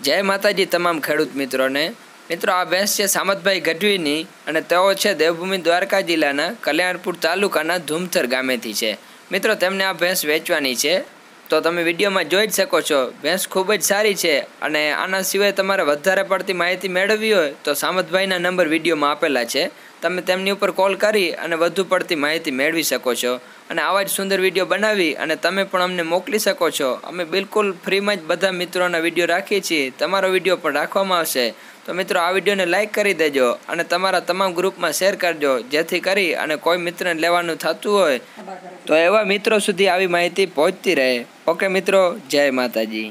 જય માતાજી તમામ ખેડૂત મિત્રોને. મિત્રો, આ ભેંસ છે સામતભાઈ ગઢવીની અને તેઓ છે દેવભૂમિ દ્વારકા જિલ્લાના કલ્યાણપુર તાલુકાના ધૂમથર ગામેથી છે. મિત્રો, તેમને આ ભેંસ વેચવાની છે. તો તમે વિડીયોમાં જોઈ જ શકો છો. ભેંસ ખૂબ જ સારી છે અને આના સિવાય તમારે વધારે પડતી માહિતી મેળવવી હોય તો સામતભાઈના નંબર વિડીયોમાં આપેલા છે. તમે તેમની ઉપર કોલ કરી અને વધુ પડતી માહિતી મેળવી શકો છો. અને આવા જ સુંદર વીડિયો બનાવી અને તમે પણ અમને મોકલી શકો છો. અમે બિલકુલ ફ્રીમાં જ બધા મિત્રોના વીડિયો રાખીએ છીએ. તમારો વીડિયો પણ રાખવામાં આવશે. તો મિત્રો, આ વિડીયોને લાઇક કરી દેજો અને તમારા તમામ ગ્રુપમાં શેર કરજો. જેથી કરી અને કોઈ મિત્રને લેવાનું થતું હોય તો એવા મિત્રો સુધી આવી માહિતી પહોંચતી રહે. ઓકે મિત્રો જય માતાજી.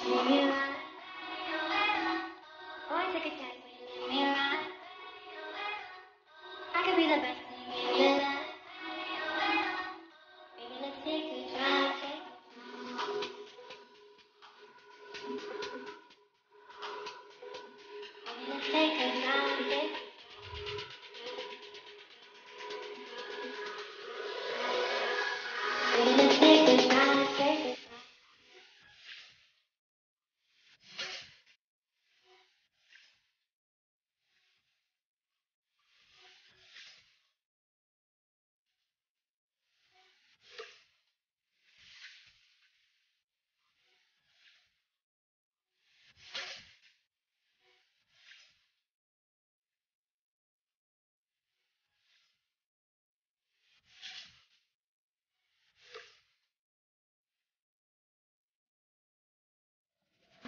Give me be the best. Baby, let's take